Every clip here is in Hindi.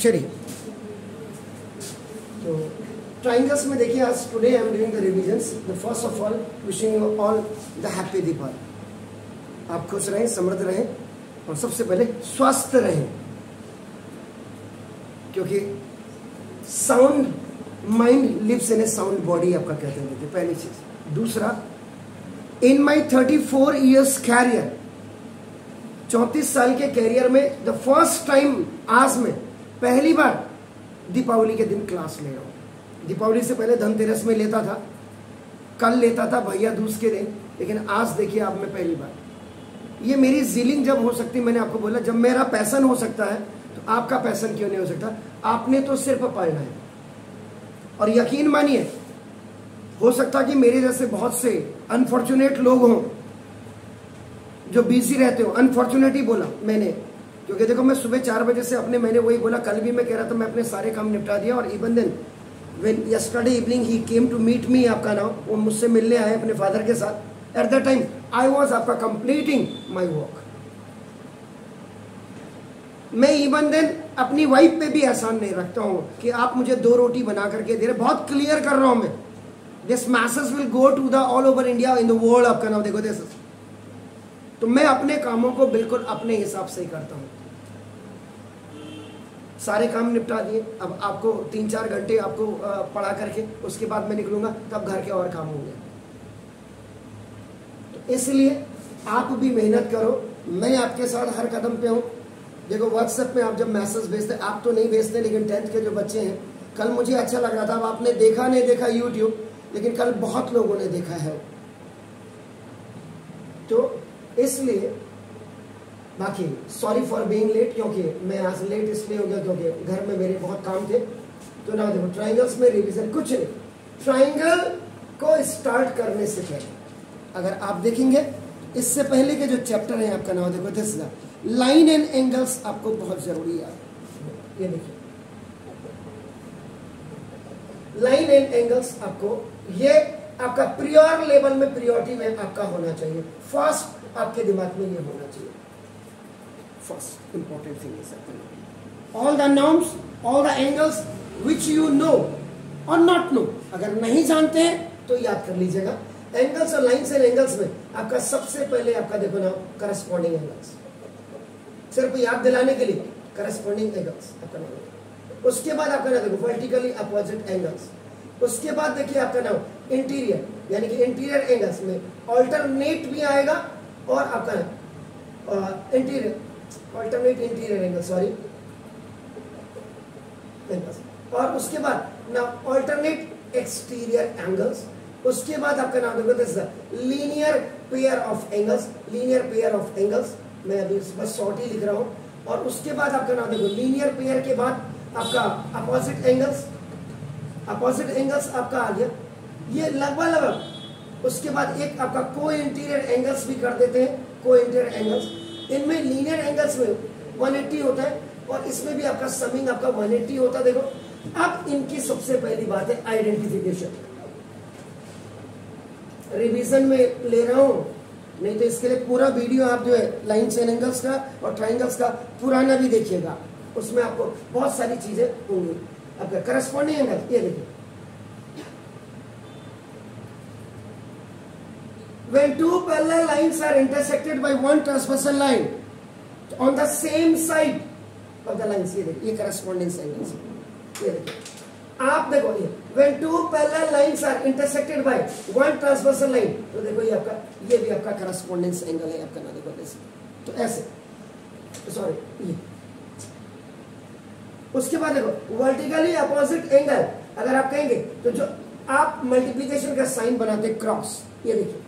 चलिए तो ट्राइंगल्स में देखिए, आज today I am doing the revisions the first of all wishing all the happy Deepawali आप खुश रहें, समृद्ध रहें, और सबसे पहले स्वस्थ रहें। क्योंकि sound mind lives in a sound body आपका कहते हैं? देखिए पहली चीज़। दूसरा in my thirty four years career चौंतीस साल के कैरियर में द फ़र्स्ट टाइम आज में पहली बार दीपावली के दिन क्लास ले रहा हूँ। दीपावली से पहले धनतेरस में लेता था, कल लेता था भैया दूस के दिन, लेकिन आज देखिए आप में पहली बार। ये मेरी जीलिंग जब हो सकती, मैंने आपको बोला, जब मेरा पैसन हो सकता है तो आपका पैसन क्यों नहीं हो सकता? आपने तो सिर्फ़ पढ़ना है। और यकीन मानिए, हो सकता कि मेरे जैसे बहुत से अनफॉर्चुनेट लोग हों, जो बिज़ी रहते हो। अनफॉर्चुनेट ही बोला मैंने। क्योंकि देखो मैं सुबह चार बजे से अपने, मैंने वही बोला, कल भी मैं कह रहा था मैं अपने सारे काम निपटा दिया और even then when yesterday evening he came to meet me आपका नाम, वो मुझसे मिलने आए अपने फादर के साथ। At the time I was आपका कंप्लीटिंग माई वर्क मैं इवन देन अपनी वाइफ पे भी एहसान नहीं रखता हूँ कि आप मुझे दो रोटी बना करके दे रहे बहुत क्लियर कर रहा हूँ मैं। This message will go to the all over India in the world आपका नाम, देखो दिस तो मैं अपने कामों को बिल्कुल अपने हिसाब से ही करता हूँ। सारे काम निपटा दिए। अब आपको तीन चार घंटे आपको पढ़ा करके उसके बाद मैं निकलूँगा, तब घर के और काम होंगे। तो इसलिए आप भी मेहनत करो। मैं आपके साथ हर कदम पे हूँ। देखो व्हाट्सएप में आप जब मैसेज भेजते, आप तो नहीं भेजते, लेकिन टेंथ के जो बच्चे हैं, कल मुझे अच्छा लग रहा था। अब आपने देखा, नहीं देखा यूट्यूब लेकिन कल बहुत लोगों ने देखा है। तो इसलिए, बाकी सॉरी फॉर बीइंग लेट क्योंकि मैं आज लेट इसलिए हो गया क्योंकि घर में मेरे बहुत काम थे। तो ना देखो ट्राइंगल्स में रिविजन कुछ नहीं। ट्राइंगल को स्टार्ट करने से पहले, अगर आप देखेंगे, इससे पहले के जो चैप्टर है आपका नाम देखो दिस लाइन एंड एंगल्स आपको बहुत ज़रूरी है। ये देखिए। लाइन एंड एंगल्स आपको, ये आपका प्रियोर लेवल में प्रियोरिटी में आपका होना चाहिए। फ़र्स्ट आपके दिमाग में ये होना चाहिए। First important thing is all the norms all the angles which you know और नॉट नो अगर नहीं जानते हैं तो याद कर लीजिएगा। एंगल्स और लाइन्स एंड एंगल्स में आपका सबसे पहले आपका देखो ना करस्पॉन्डिंग एंगल्स सिर्फ़ याद दिलाने के लिए करस्पॉन्डिंग एंगल्स आपका नाम उसके बाद आपका नाम देखो वर्टिकली अपोजिट एंगल्स उसके बाद देखिए आपका नाम इंटीरियर यानी कि इंटीरियर एंगल्स में ऑल्टरनेट भी आएगा और आपका interior alternate interior angle sorry और उसके बाद ना ऑल्टरनेट एक्सटीरियर एंगल्स उसके बाद आपका नाम देखो linear pair of angles linear pair of angles मैं अभी बस शॉर्ट ही लिख रहा हूँ। और उसके बाद आपका नाम देखो लीनियर पेयर के बाद आपका अपोजिट एंगल्स अपोजिट एंगल्स आपका आ गया ये लगभग लगभग उसके बाद एक आपका को इंटीरियर एंगल्स भी कर देते हैं को इंटीरियर एंगल्स इनमें लीनियर एंगल्स में 180 होता है और इसमें भी आपका समिंग आपका 180 होता है, देखो। अब इनकी सबसे पहली बात है आइडेंटिफिकेशन रिवीजन में ले रहा हूँ, नहीं तो इसके लिए पूरा वीडियो आप जो है लाइन एंड एंगल्स का और ट्राइंगल्स का पुराना भी देखिएगा। उसमें आपको बहुत सारी चीज़ें होंगी। आपका करस्पॉन्डिंग एंगल ये देखिए। When two parallel lines are intersected by one transversal line on the same side of the lines, ये देखिए ये correspondence angles ये देखिए आप देखो ये when two parallel lines are intersected by one transversal line तो देखो ये आपका ये भी आपका correspondence angle है आपका ना देखो ऐसे तो ऐसे सॉरी ये उसके बाद देखो वर्टिकली अपोजिट एंगल अगर आप कहेंगे तो जो आप मल्टीप्लीकेशन का साइन बनाते क्रॉस ये देखिए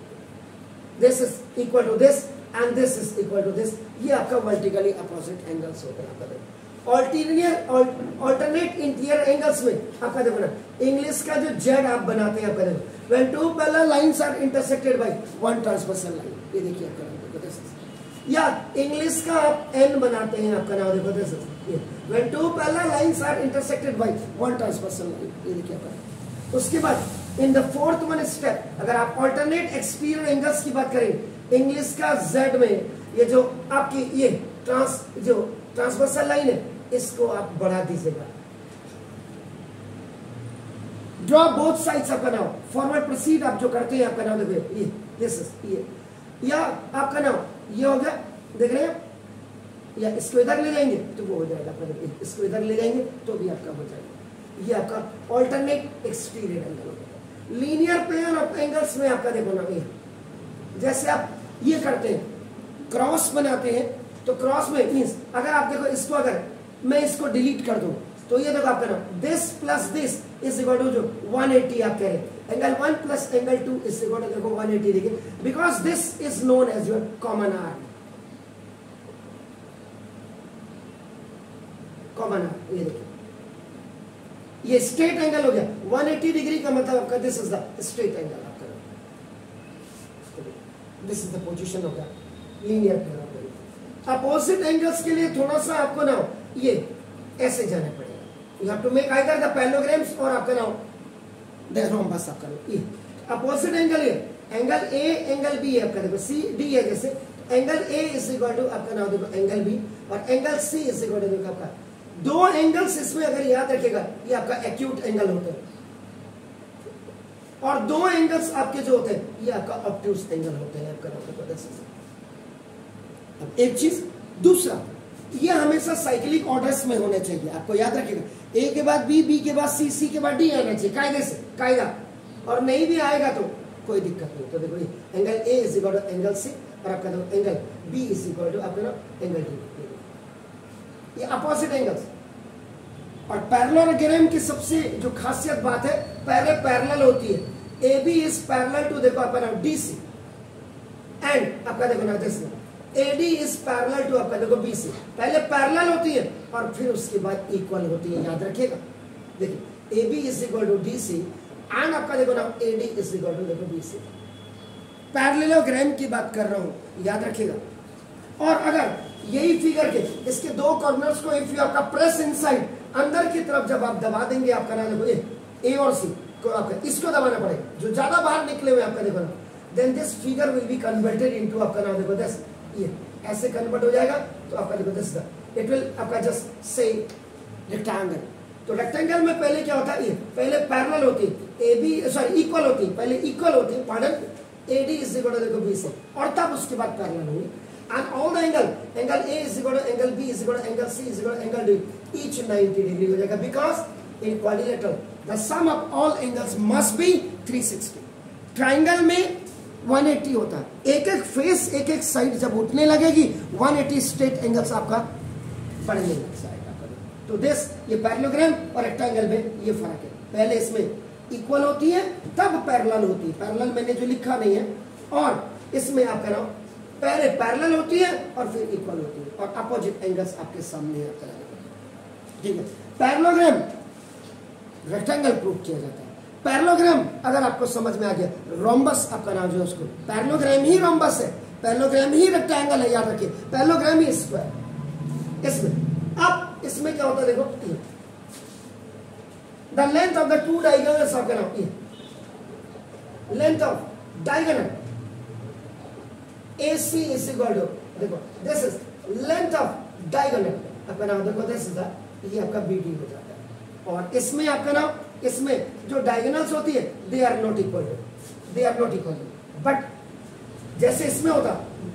this is equal to this and this is equal to this ये आपका वर्टिकली अपोजिट एंगल्स होते हैं, आपका ऑल्टीरियर ऑल्टरनेट इंटीरियर एंगल्स में आपका देखो ना इंग्लिश का जो जेड आप बनाते हैं, आपका देखो। When two parallel lines are intersected by one transversal line ये देखिए आपका देखो दिस या इंग्लिश का आप एन बनाते हैं, आपका नाम, देखो this when two parallel lines are intersected by one transversal line ये देखिए आपका। उसके बाद in the fourth one step अगर आप ऑल्टरनेट एक्सपीरियर एंगल्स की बात करें इंग्लिश का जेड में, ये जो आपकी, ये ट्रांस जो ट्रांसवर्सल लाइन है, इसको आप बढ़ा दीजिएगा। ड्रॉ बोथ साइड्स आपका नाम फॉरवर्ड प्रोसीड आप जो करते हैं, आपका नाम देखो ये दिस ये। या आपका नाम, ये हो गया, देख रहे हैं? या इसको इधर ले जाएँगे तो वो हो जाएगा आपका इसको इधर ले जाएँगे तो भी आपका हो जाएगा। ये आपका ऑल्टरनेट एक्सटीरियर एंगल हो गया। लीनियर पेयर ऑफ़ एंगल्स में आपका देखो ना ये जैसे आप ये करते हैं क्रॉस बनाते हैं तो क्रॉस में मीन्स अगर आप देखो इसको अगर मैं इसको डिलीट कर दूँ तो ये देखो आपका नाम this plus this is equal to जो 180 आप कह रहे angle one plus angle two is equal to देखो 180 degree because this is known as your common are common are ये देखिए। ये स्ट्रेट एंगल हो गया। 180 डिग्री का मतलब आपका this is the straight angle आपका this is the position of linear parabola opposite angles के लिए थोड़ा सा आपको ना ये ऐसे जाना पड़ेगा। You have to make either the parallelograms और आपका नाम द रोम्बस आपका ये। अपोजिट एंगल ये। एंगल ए एंगल बी आपका देखो सी डी है जैसे। Angle A is equal to आपका नाम देखो एंगल बी और angle C is equal to आपका दो एंगल्स इसमें अगर याद रखेगा, ये आपका एक्यूट एंगल होता है। और दो एंगल्स आपके जो होते हैं, ये आपका ऑप्टूस एंगल होते हैं, आपका अब एक चीज़, दूसरा, ये हमेशा साइक्लिक ऑर्डर्स में होने चाहिए। आपको याद रखिएगा ए के बाद बी बी के बाद सी सी के बाद डी आना चाहिए, कायदे से, कायदा। और नहीं भी आएगा तो कोई दिक्कत नहीं तो देखो ये angle A is equal to angle C और आपका angle B is equal to आपका एंगल डी ये अपोजिट एंगल्स और पैरेललोग्राम की सबसे जो खासियत बात है, पहले पैरेलल होती है। A B is parallel to देखो आपका डी सी एंड आपका देखो ना this AD is parallel to आपका देखो बी सी पहले पैरेलल होती है और फिर उसके बाद इक्वल होती है, याद रखिएगा। देखिए A B is equal to D C and आपका देखो ना A D is equal to देखो बी सी पैरेललोग्राम की बात कर रहा हूँ, याद रखिएगा। और अगर यही फिगर के, इसके दो कॉर्नर्स को इफ़ यू आपका प्रेस इनसाइड अंदर की तरफ़ जब आप दबा देंगे, आपका ना देखो ए और सी को आपका, इसको दबाना पड़ेगा। जो ज़्यादा बाहर निकले हुए आपका देखो then this figure will be converted into आपका नाम देखो दिस। ये, ऐसे कन्वर्ट हो जाएगा तो आपका देखो दिस इट विल आपका जस्ट से रेक्टेंगल तो रेक्टेंगल में पहले क्या होता है? ये, पहले पैरेलल होती ए बी सॉरी इक्वल होती पहले इक्वल होती pardon A D is equal to देखो बी से। और तब उसके बाद पैरेलल होगी। And all the angle angle a is equal to angle b is equal to angle c is equal to angle d each 90 degree हो जाएगा because in quadrilateral, the sum of all angles must be 360 triangle में 180 होता है। एक एक फेस एक एक साइड जब उठने लगेगी 180 स्ट्रेट एंगल्स आपका बढ़ने लग जाएगा तो दिस ये पैरेललोग्राम और रेक्टेंगल में ये फ़र्क है। पहले इसमें इक्वल होती है, तब पैरेलल होती है। पैरेलल मैंने जो लिखा नहीं है। और इसमें आपका नाम पहले पैरेलल होती है और फिर इक्वल होती है। और अपोजिट एंगल्स आपके सामने आता है। ठीक है। पैरेललोग्राम रेक्टेंगल प्रूव किया जाता है। पैरलोग्राम, अगर आपको समझ में आ गया रोम्बस आपका नाम जो है उसको। पैरेललोग्राम ही रोम्बस है। पैरेललोग्राम ही रेक्टेंगल है, याद रखिए। पैरेललोग्राम ही स्क्वायर इसमें, अब इसमें क्या होता है देखो the length of the two diagonals आपका नाम, ये। Length of diagonal AC is equal to, देखो this is length of diagonal आपका नाम देखो, this is the ये आपका बी डी हो जाता है। और इसमें आपका नाम, इसमें जो डायगोनल्स होती है they are not equal they are not equal but जैसे इसमें होता,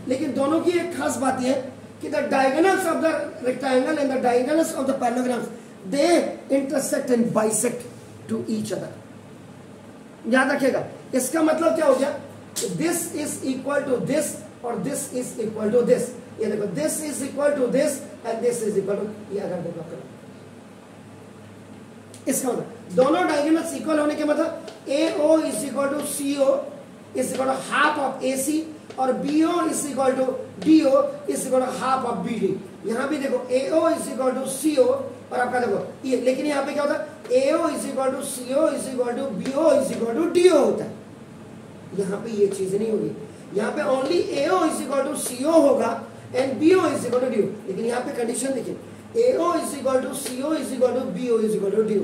लेकिन दोनों की एक खास बात यह कि the diagonals of the rectangle and the diagonals of the parallelograms they intersect and bisect to each other याद रखिएगा, इसका मतलब क्या हो गया? This is equal to this और this is equal to this ये देखो this is equal to this and this is equal to ये अगर देखो करो। इसका मतलब दोनों डायगोनल्स इक्वल होने के मतलब A O is equal to C O is equal to half of A C और B O is equal to D O is equal to half of B D यहाँ भी देखो A O is equal to C O और आपका देखो ये लेकिन यहाँ पे क्या होता है A O is equal to C O is equal to B O is equal to D O होता है यहाँ पे ये चीज़ नहीं होगी यहाँ पे only AO is equal to CO होगा and BO is equal to D O लेकिन यहाँ पे कंडीशन देखिए AO is equal to CO is equal to BO is equal to D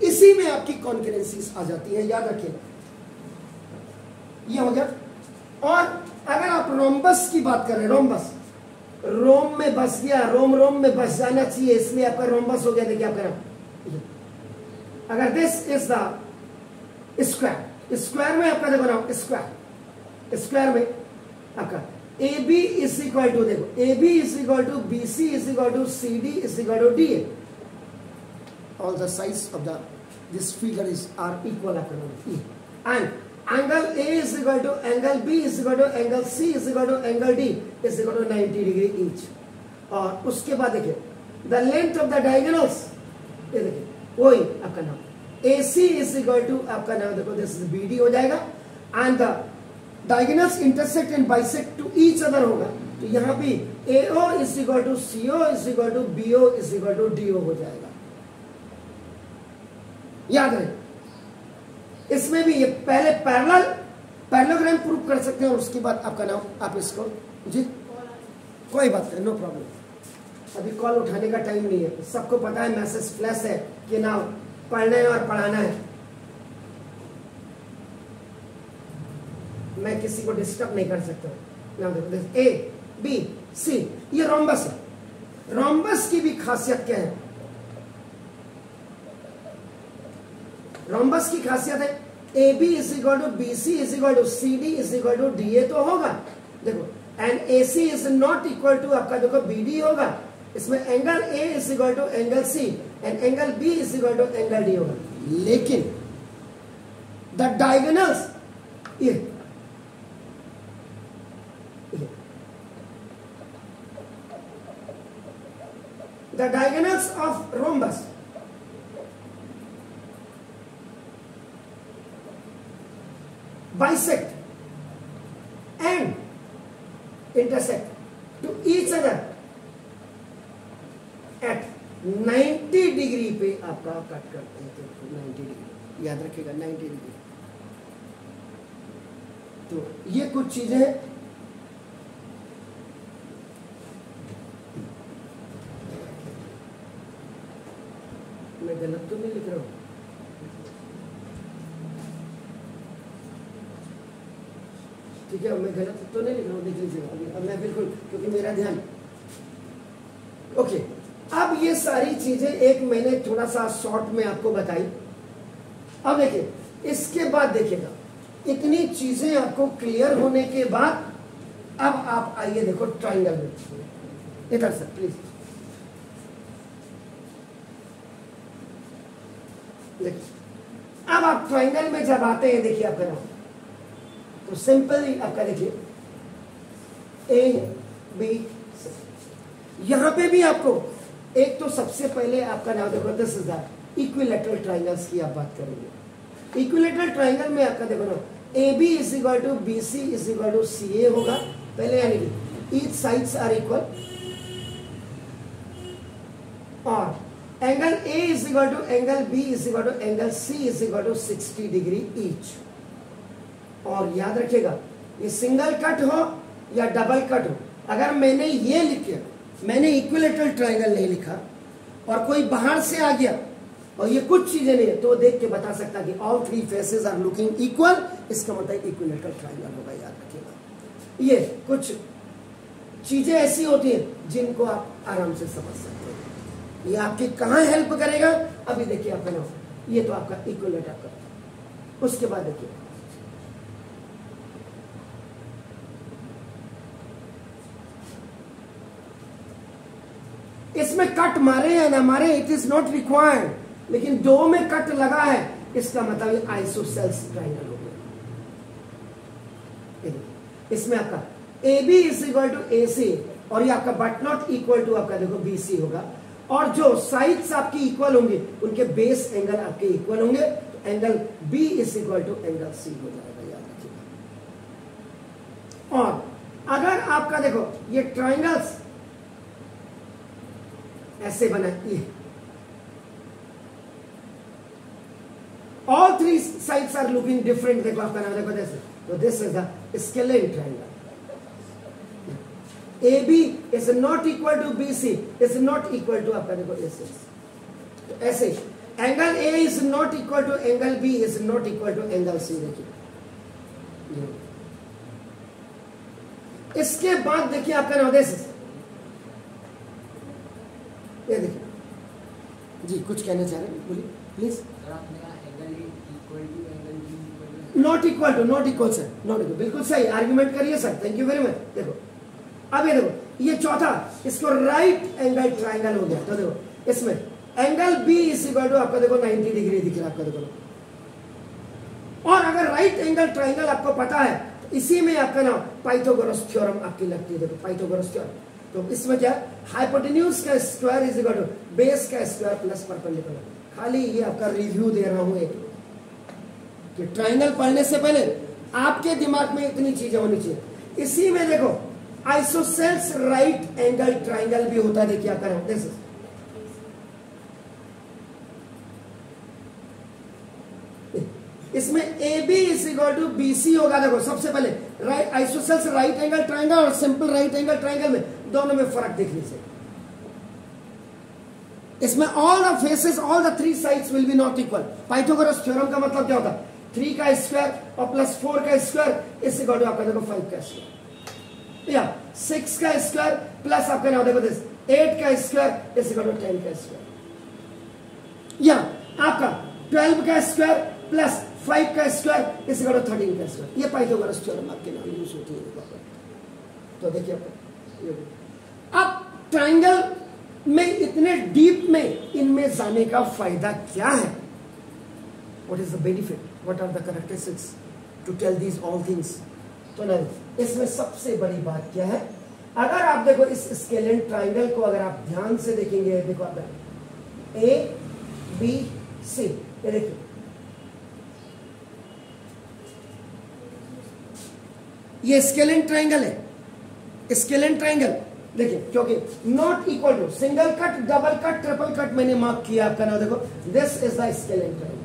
इसी में आपकी कॉन्करेंसीज आ जाती है, याद रखिए। ये हो गया। और अगर आप रोम्बस की बात करें रोम्बस रोम में बस गया, रोम रोम में बस जाना चाहिए, इसलिए आपका रोमबस हो गया, देखिए आपका नाम अगर this is the square square में आपका देखो नाम स्क्वायर स्क्वायर में आपका। A B is equal to देखो A B is equal to B C is equal to C D is equal to D A all the size of the this figure is are equal and angle A is equal to, angle B is equal to, angle C is equal to, angle D is equal to 90 degree each. और उसके बाद देखिए the length of the diagonals ये देखिए, वही आपका नाम। A C is equal to आपका नाम, देखो दिस इज़ बी डी हो जाएगा। And the diagonals intersect and bisect to each other होगा। तो यहाँ पे A O is equal to C O is equal to B O is equal to D O हो जाएगा। याद रहे। इसमें भी ये पहले पैरेलल पैरेललोग्राम प्रूव कर सकते हैं और उसके बाद आपका नाम, आप इसको, जी? कोई बात नहीं नो प्रॉब्लम अभी कॉल उठाने का टाइम नहीं है। सबको पता है मैसेज फ्लैश है कि ना पढ़ना है और पढ़ाना है। मैं किसी को डिस्टर्ब नहीं कर सकता। नाउ देखो ए बी सी ये रोम्बस है। रोम्बस की भी खासियत क्या है? रोम्बस की खासियत है। A B is equal to B C is equal to C D is equal to D A तो होगा। देखो and A C is not equal to आपका देखो बी डी होगा। इसमें angle A is equal to angle C and angle B is equal to angle D होगा। लेकिन द डायगोनल्स ये the diagonals of rhombus bisect and intersect to each other at 90 degree पे आपका कट करते हैं तो 90 डिग्री याद रखिएगा 90 डिग्री तो ये कुछ चीज़ें मैं गलत तो नहीं लिख रहा हूँ ठीक है मैं गलत तो नहीं लिख रहा हूँ देख लीजिएगा अब मैं बिल्कुल क्योंकि मेरा ध्यान। ओके अब ये सारी चीज़ें एक मैंने थोड़ा सा शॉर्ट में आपको बताई। अब देखिए, इसके बाद देखिएगा, इतनी चीज़ें आपको क्लियर होने के बाद, अब आप आइए देखो ट्राइंगल में। इधर से प्लीज़ देखिए, अब आप ट्राइंगल में जब आते हैं, देखिए आपका नाम। तो सिंपली आपका, देखिए ए बी यहाँ पे भी आपको, एक तो सबसे पहले आपका नाम देखो दस हज़ार द इक्विलेटरल ट्राइंगल्स की आप बात करेंगे। इक्विलेटरल ट्राइंगल में आपका देखो ना A B is equal to B C is equal to C A होगा, पहले यानी कि ईच साइड्स आर इक्वल और angle A is equal to angle B is equal to angle C is equal to 60 degree each और याद रखिएगा, ये सिंगल कट हो या डबल कट हो अगर मैंने ये लिखे, मैंने इक्विलेटरल ट्राइंगल नहीं लिखा, और कोई बाहर से आ गया, और ये कुछ चीज़ें नहीं है तो देख के बता सकता कि all three faces are looking equal इसका मतलब इक्विलेटरल ट्राइंगल होगा, याद रखिएगा। ये कुछ चीज़ें ऐसी होती हैं जिनको आप आराम से समझ सकते हैं। ये आपकी कहाँ हेल्प करेगा? अभी देखिए नाम ये तो आपका इक्विलेटर का उसके बाद देखिए। इसमें कट मारे या ना मारे इट इज़ नॉट रिक्वायर्ड लेकिन दो में कट लगा है, इसका मतलब आइसोसेल्स ट्राइंगल हो गया। इसमें आपका A B is equal to A C और ये आपका बट नॉट इक्वल टू आपका देखो बी सी होगा। और जो साइड्स आपकी इक्वल होंगे, उनके बेस एंगल आपके इक्वल होंगे तो angle B is equal to angle C हो जाएगा, याद रखिएगा। और अगर आपका देखो, ये ट्राइंगल्स ऐसे बनाती है। All three sides are looking different देखो आपका नाम, देखो जैसे। तो this is the scalene triangle A B is not equal to B C is not equal to आपका देखो ऐसे तो ऐसे angle A is not equal to angle B is not equal to angle C देखिए। इसके बाद देखिए आपका नाम दिस ये देखिए जी कुछ कहना चाह रहे हैं? बोलिए please not equal to not equal sir not equal बिल्कुल सही आर्ग्यूमेंट करिए sir thank you very much देखो अब ये देखो ये चौथा इसको राइट एंगल ट्राइंगल हो गया। तो देखो इसमें angle B is equal to आपका देखो 90 डिग्री दिख रहा है आपका देखो। और अगर राइट एंगल ट्राइंगल आपको पता है तो इसी में आपका ना पाइथागोरस थ्योरम आपकी लगती है। देखो पाइथागोरस थ्योरम तो इसमें क्या हाइपोटेन्यूज का square is equal to base का स्क्वायर प्लस परपेंडिकुलर खाली ये आपका रिव्यू दे रहा हूँ एक। कि ट्राइंगल पढ़ने से पहले आपके दिमाग में इतनी चीज़ें होनी चाहिए। इसी में देखो आइसोसेल्स राइट एंगल ट्राइंगल भी होता है, देखिए आपका दिस इसमें A B is equal to B C होगा। देखो, सबसे पहले right isosceles right angle triangle और सिंपल राइट एंगल ट्राइंगल में दोनों में फ़र्क देख लीजिए इसमें all the faces all the three sides will be not equal Pythagoras theorem का मतलब क्या होता है? थ्री का स्क्वायर और प्लस फोर का स्क्वायर इस इक्वल टू आपका देखो फाइव का स्क्वायर या सिक्स का स्क्वायर प्लस आपका नाम देखो दिस एट का square is equal to ten का स्क्वायर या आपका ट्वेल्व का स्क्वायर प्लस फाइव का square is equal to thirteen का स्क्वायर ये पाइथागोरस थ्योरम आपके नाम यूज़ होती है। तो देखिए अब ट्राइंगल में इतने डीप में इनमें जाने का फ़ायदा क्या है? What is the benefit what are the characteristics to tell these all things तो नहीं इसमें सबसे बड़ी बात क्या है? अगर आप देखो इस स्केलेंट ट्राइंगल को अगर आप ध्यान से देखेंगे, देखो आप ए बी सी ये देखिए। ये स्केलेंट ट्राइंगल है। स्केलेंट ट्राइंगल देखिए, क्योंकि not equal to single cut double cut triple cut मैंने मार्क किया आपका नाम देखो। दिस इज़ द ट्राइंगल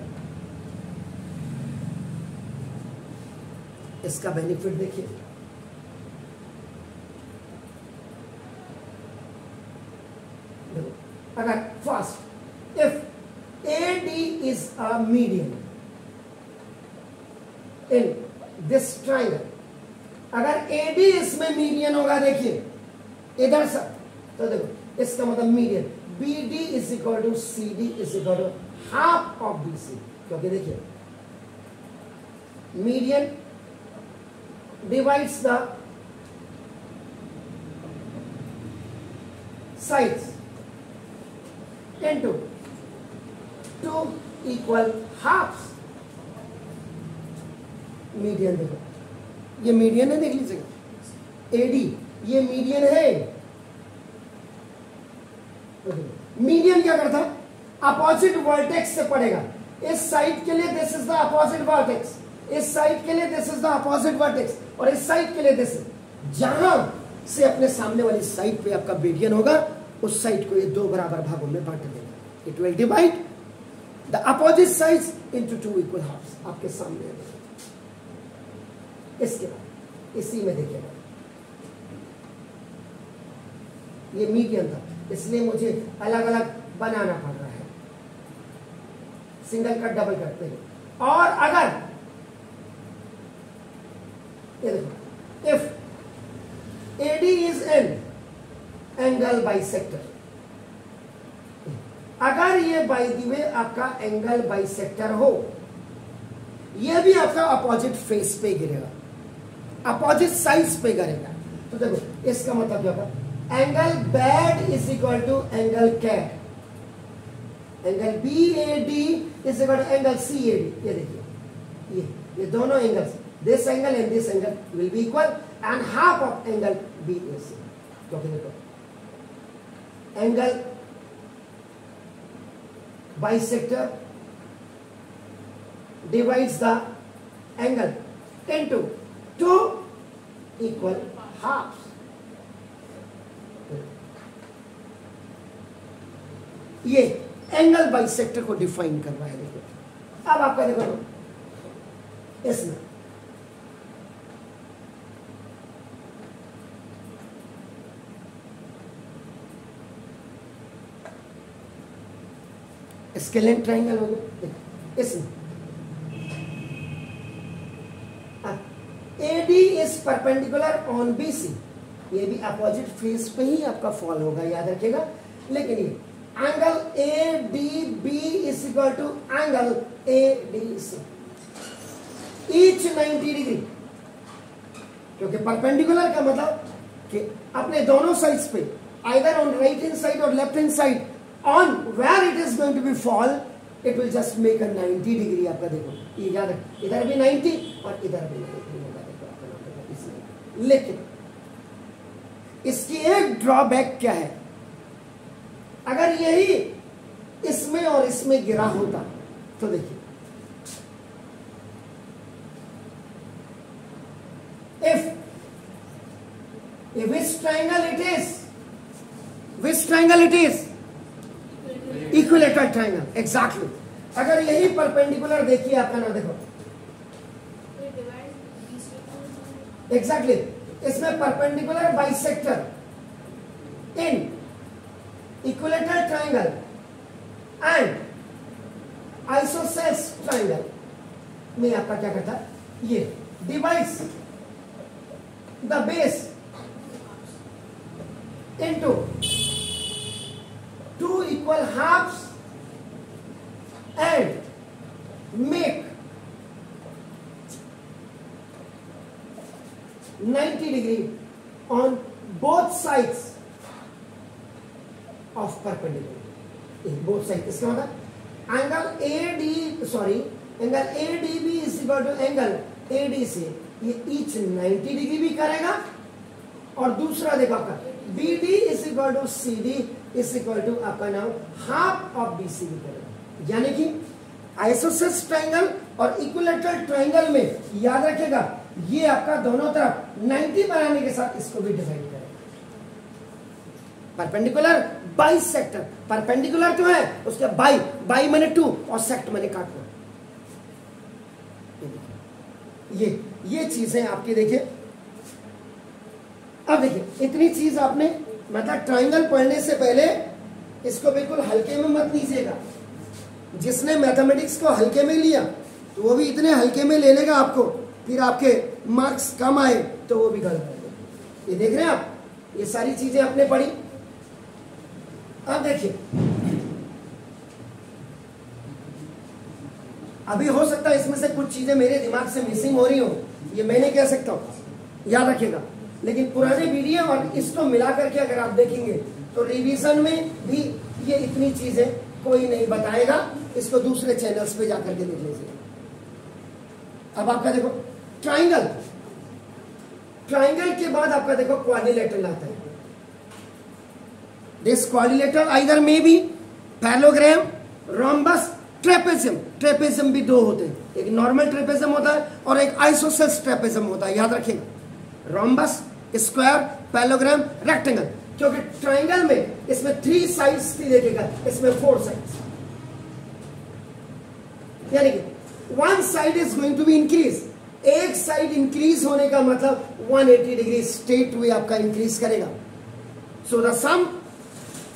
इसका बेनिफिट देखिए। अगर first if A D is a medium in this triangle अगर ए डी इसमें मीडियन होगा, देखिए। इधर से तो देखो, इसका मतलब median B D is equal to C D is equal to half of B C क्योंकि देखिए median divides the sides into two equal halves. Median देखो, ये मीडियन है, देख लीजिएगा। एडी ये मीडियन है। मीडियन क्या करता? है अपोजिट वर्टेक्स से पड़ेगा इस साइड के लिए this is the opposite vertex इस साइड के लिए this is the opposite vertex और इस साइड के लिए दिस जहाँ से अपने सामने वाली साइड पे आपका मीडियन होगा, उस साइड को ये दो बराबर भागों में बांट देगा। It will divide the opposite side into two equal halves आपके सामने इसके बाद, इसी में देखिएगा। ये मीडियम था इसलिए मुझे अलग अलग बनाना पड़ रहा है। सिंगल कट डबल कट पे और अगर ये देखो if AD is an angle bisector अगर ये बाई दी वे आपका एंगल बाइसेक्टर हो, ये भी आपका अपोजिट फेस पे गिरेगा अपोजिट साइज़ पे गिरेगा। तो देखो, इसका मतलब क्या होगा? Angle BAD is equal to angle CAD angle B A D is equal to angle C A D ये देखिए। ये ये दोनों angle this angle and this angle will be equal and half of angle B A C क्योंकि देखो। Angle bisector divides the angle into two equal half ये एंगल बाइसेक्टर को डिफाइन कर रहा है, देखो। अब आपका देखो इसमें स्केलेन ट्राइंगल हो गया। इसमें A D is perpendicular on B C ये भी अपोजिट फेस पे ही आपका फॉल होगा, याद रखिएगा। लेकिन ये angle A D B is equal to angle A D C each 90 degree क्योंकि परपेंडिकुलर का मतलब कि अपने दोनों साइड्स पे either on right hand side और left hand side on where it is going to be fall it will just make a 90 degree आपका देखो। याद इधर भी 90 और इधर भी 90 होगा देखो आपका लेकिन, इसकी एक ड्रॉबैक क्या है? अगर यही इसमें और इसमें गिरा होता तो देखिए। If which triangle it is? Which triangle it is? Equilateral triangle exactly अगर यही परपेंडिकुलर देखिए आपका ना देखो। एग्जैक्टली exactly, इसमें perpendicular bisector in equilateral triangle and आइसोसेस triangle में आपका क्या करता है ये divides the base into two equal half and make 90 degree on both sides in both sides इसका मतलब angle A D sorry angle A D B is equal to angle A D से ये ईच 90 डिग्री भी करेगा और दूसरा देखो आपका B D is equal to C D is equal to आपका नाम half of B C D करेगा। यानी कि आइसोसेस ट्राइंगल और इक्विलेटरल ट्राइंगल में, याद रखेगा ये आपका दोनों तरफ़ 90 बनाने के साथ इसको भी डिवाइड करेगा। परपेंडिकुलर बाई सेक्टर परपेंडिकुलर तो है, उसके बाई बाई मैंने टू और सेक्ट मैंने काटना ये ये चीज़ें आपकी देखिए। अब देखिए, इतनी चीज़ आपने मतलब ट्राइंगल पढ़ने से पहले, इसको बिल्कुल हल्के में मत लीजिएगा। जिसने मैथमेटिक्स को हल्के में लिया तो वो भी इतने हल्के में ले लेगा आपको, फिर आपके मार्क्स कम आए तो वो भी गलत ये देख रहे हैं आप? ये सारी चीज़ें आपने पढ़ी। अब देखिए। अभी हो सकता है इसमें से कुछ चीज़ें मेरे दिमाग से मिसिंग हो रही हो। ये मैं नहीं कह सकता हूँ। याद रखिएगा। लेकिन पुराने वीडियो और इसको मिला करके अगर आप देखेंगे तो रिवीजन में भी ये इतनी चीज़ें कोई नहीं बताएगा। इसको दूसरे चैनल्स पे जाकर के देख लीजिए। अब आपका देखो ट्राइंगल ट्राइंगल के बाद आपका देखो क्वाड्रिलेटरल आता है। This quadrilateral either may be parallelogram rhombus trapezium trapezium भी दो होते हैं। एक नॉर्मल ट्रेपेजम होता है और एक आइसोसेल्स ट्रेपेजम होता है। याद रखिएगा रोम्बस स्क्वायर पैलोग्राम रेक्टेंगल क्योंकि ट्राइंगल में इसमें थ्री साइड्स थी देखिएगा इसमें फोर साइड्स यानी कि one side is going to be increase एक साइड इंक्रीज होने का मतलब 180 डिग्री स्टेट वे आपका इंक्रीज करेगा। So the sum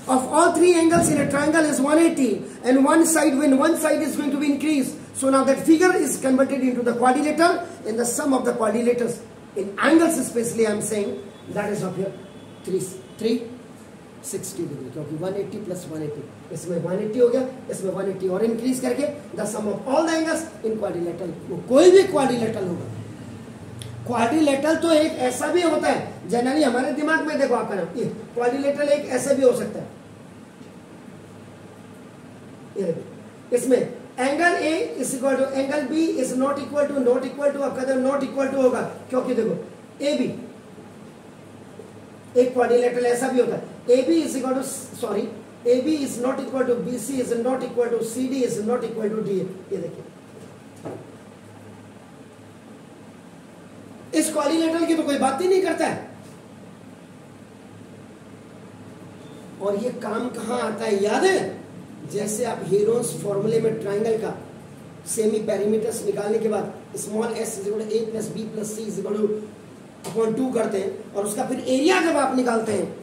of all three angles in a triangle is 180 and one side when one side is going to be increased so now that figure is converted into the quadrilateral and the sum of the quadrilaters in angles especially I am saying that is of here 3 3 60 degree क्योंकि 180 प्लस 180 इसमें 180 हो गया इसमें 180 और इंक्रीज करके the sum of all the angles in quadrilateral वो कोई भी क्वाड्रिलेटरल होगा क्वाड्रिलेटरल तो एक ऐसा भी होता है जनरली हमारे दिमाग में देखो आपका नाम क्वाड्रिलेटरल एक ऐसे भी हो सकता है इसमें angle A is equal to angle B is not equal to not equal to आपका नॉट इक्वल टू होगा। क्योंकि देखो ए बी एक क्वाड्रिलेटरल ऐसा भी होता है। A B is equal to sorry A B is not equal to B C is not equal to C D is not equal to D ये देखिए। इस क्वाड्रिलेटरल की तो कोई बात ही नहीं करता है। और ये काम कहाँ आता है, याद है? जैसे आप हीरोस फॉर्मूले में ट्राइंगल का सेमी पैरीमीटर्स निकालने के बाद small S is A plus B plus C is upon two करते हैं और उसका फिर एरिया जब आप निकालते हैं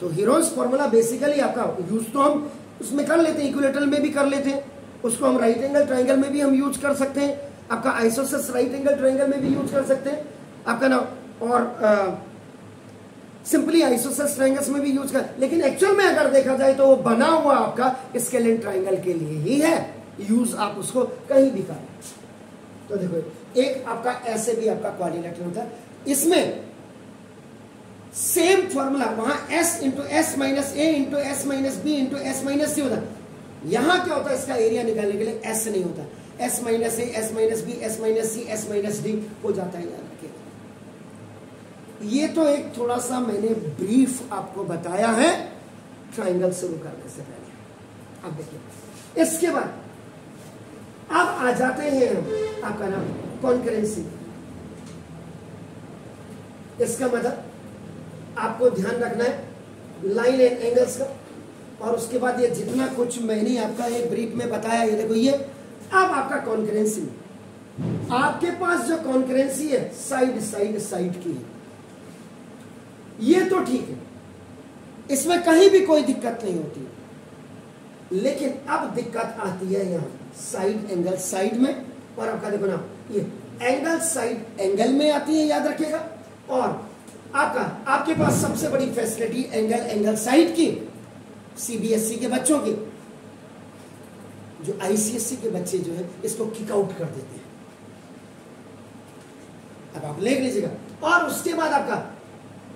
तो हीरोस फॉर्मूला बेसिकली आपका यूज़ तो हम उसमें कर लेते हैं इक्विलेटरल में भी कर लेते हैं, उसको हम राइट एंगल ट्राइंगल में भी हम यूज़ कर सकते हैं, आपका आइसोसिस राइट एंगल ट्राइंगल में भी यूज़ कर सकते हैं, आपका ना और सिंपली आइसोसेस ट्राइंगल्स में भी यूज़ कर, लेकिन एक्चुअल में अगर देखा जाए तो वो बना हुआ आपका स्केलिन ट्राइंगल के लिए ही है। यूज़ आप उसको कहीं भी करें। तो देखो, एक आपका ऐसे भी आपका क्वारिलेटर होता है। इसमें सेम फॉर्मूला वहाँ S into S minus A into S minus B into S minus C होता यहाँ क्या होता है? इसका एरिया निकालने के लिए एस नहीं होता। S minus A S minus B S minus C S minus D हो जाता है ये तो एक थोड़ा सा मैंने ब्रीफ आपको बताया है ट्राइंगल शुरू करने से पहले। अब देखिए, इसके बाद अब आ जाते हैं हम आपका नाम कॉन्करेंसी इसका मतलब आपको ध्यान रखना है लाइन एंड एंगल्स का। और उसके बाद ये जितना कुछ मैंने आपका एक ब्रीफ में बताया, ये देखो ये, अब आपका कॉन्करेंसी आपके पास जो कॉन्करेंसी है साइड साइड साइड की है। ये तो ठीक है। इसमें कहीं भी कोई दिक्कत नहीं होती। लेकिन अब दिक्कत आती है यहाँ साइड एंगल साइड में। और आपका देखो ना ये एंगल साइड एंगल में आती है, याद रखिएगा। और आपका, आपके पास सबसे बड़ी फैसिलिटी एंगल एंगल साइड की सीबीएसई के बच्चों की। जो आईसीएससी के बच्चे जो है, इसको किकआउट कर देते हैं। अब आप लिख लीजिएगा। और उसके बाद आपका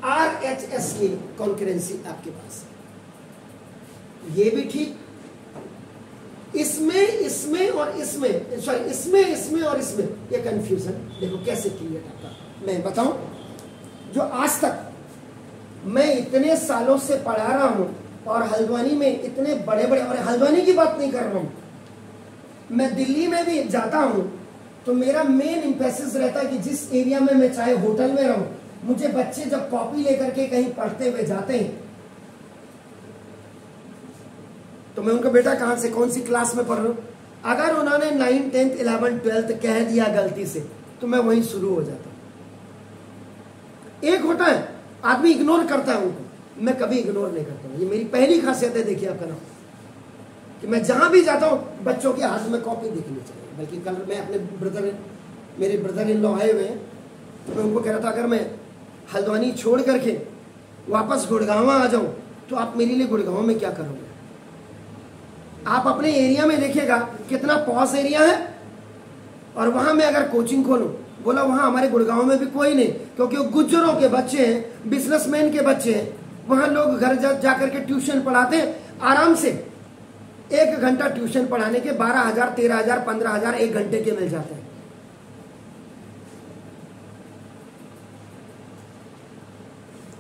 आर एच एस की कॉन्करेंसी आपके पास है। ये भी ठीक। इसमें इसमें और इसमें सॉरी इसमें इसमें और इसमें ये कंफ्यूजन देखो कैसे क्रिएट आपका मैं बताऊँ, जो आज तक मैं इतने सालों से पढ़ा रहा हूँ और हल्द्वानी में इतने बड़े बड़े और हल्द्वानी की बात नहीं कर रहा हूँ, मैं दिल्ली में भी जाता हूँ तो मेरा मेन इंपेसिस रहता है कि जिस एरिया में मैं, चाहे होटल में रहूँ मुझे बच्चे जब कॉपी लेकर के कहीं पढ़ते हुए जाते हैं तो मैं उनका बेटा कहाँ से, कौन सी क्लास में पढ़ रहा हूँ? अगर उन्होंने नाइन टेंथ इलेवन ट्वेल्थ कह दिया गलती से तो मैं वहीं शुरू हो जाता हूँ। एक होता है, आदमी इग्नोर करता है उनको। मैं कभी इग्नोर नहीं करता हूँ। ये मेरी पहली खासियत है, देखिए आपका नाम। कि मैं जहाँ भी जाता हूँ, बच्चों के हाथ में कॉपी देखनी चाहिए। बल्कि कल मैं अपने ब्रदर मेरे ब्रदर इन लॉ आए हुए हैं तो मैं उनको कह रहा था, अगर मैं हल्द्वानी छोड़ करके वापस गुड़गांव आ जाऊँ तो आप मेरे लिए गुड़गांव में क्या करोगे? आप अपने एरिया में देखिएगा कितना पॉस एरिया है। और वहाँ मैं अगर कोचिंग खोलूं, बोला वहाँ हमारे गुड़गांव में भी कोई नहीं, क्योंकि वो गुज्जरों के बच्चे हैं बिजनेसमैन के बच्चे हैं। वहाँ लोग घर जा, जाकर के ट्यूशन पढ़ाते हैं, आराम से। एक घंटा ट्यूशन पढ़ाने के बारह हज़ार, तेरह हज़ार, पंद्रह हज़ार एक घंटे के मिल जाते हैं।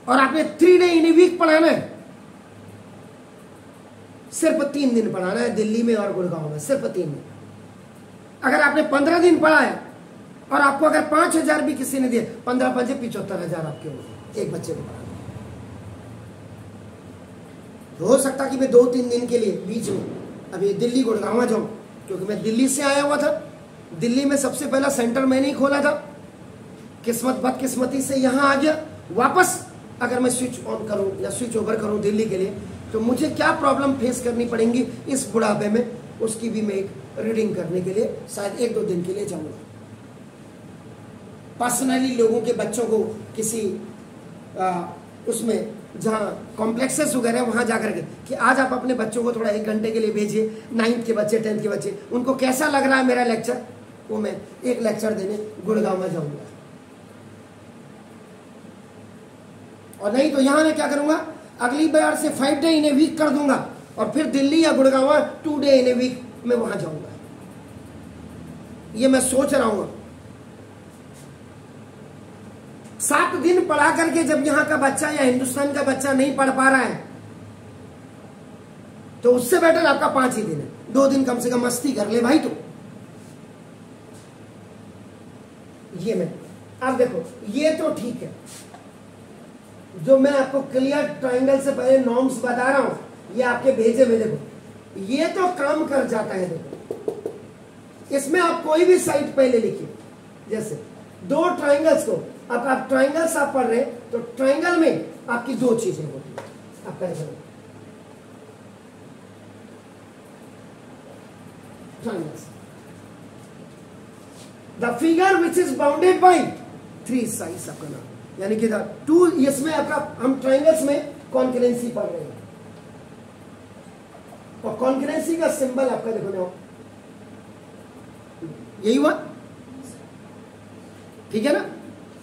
और आपने थ्री डे इन वीक पढ़ाना है। सिर्फ़ तीन दिन पढ़ाना है, दिल्ली में और गुड़गांव में, सिर्फ़ तीन दिन। अगर आपने पंद्रह दिन पढ़ाया और आपको अगर पाँच हज़ार भी किसी ने दिए, पंद्रह पंजे पिछहत्तर हज़ार आपके हो एक बच्चे को पढ़ाना तो हो सकता कि मैं दो, तीन दिन के लिए बीच में, अभी दिल्ली, गुड़गांव जाऊँ, क्योंकि मैं दिल्ली से आया हुआ था। दिल्ली में सबसे पहला सेंटर मैंने ही खोला था। किस्मत बदकिस्मती से यहाँ आ गया, वापस अगर मैं स्विच ऑन करूँ या स्विच ओवर करूँ दिल्ली के लिए तो मुझे क्या प्रॉब्लम फेस करनी पड़ेंगी इस बुढ़ापे में? उसकी भी मैं एक रीडिंग करने के लिए शायद एक दो दिन के लिए जाऊँगा। पर्सनली लोगों के बच्चों को किसी आ, उसमें जहाँ कॉम्प्लेक्सेस वगैरह वहाँ जाकर के कि आज आप अपने बच्चों को थोड़ा एक घंटे के लिए भेजिए नाइन्थ के बच्चे टेंथ के बच्चे उनको कैसा लग रहा है मेरा लेक्चर वो मैं एक लेक्चर देने गुड़गांव में जाऊँगा। और नहीं तो यहाँ मैं क्या करूँगा? अगली बार से five day in a week कर दूँगा। और फिर दिल्ली या Gurgaon two day in a week में वहाँ जाऊँगा। ये मैं सोच रहा हूँ। सात दिन पढ़ा करके जब यहाँ का बच्चा या हिंदुस्तान का बच्चा नहीं पढ़ पा रहा है तो उससे बेटर आपका पाँच ही दिन है। दो दिन कम से कम मस्ती कर ले भाई तो। ये मैं अब देखो, ये तो ठीक है। जो मैं आपको क्लियर ट्राइंगल से पहले नॉर्म्स बता रहा हूँ, ये आपके भेजे में देखो। ये तो काम कर जाता है देखो। इसमें आप कोई भी साइड पहले लिखिए। जैसे दो ट्राइंगल्स को, अब आप ट्राइंगल्स आप पढ़ रहे हैं तो ट्राइंगल में आपकी दो चीज़ें होती है। आपका triangles the figure which is bounded by three size आपका नाम यानी कि टू इसमें आपका हम ट्राइंगल्स में कॉन्करेंसी पढ़ रहे हैं। और कॉन्करेंसी का सिंबल आपका देखो ना यही हुआ? ठीक है ना?